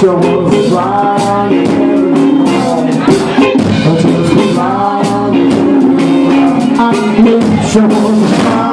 show was flying everywhere. The show was the show.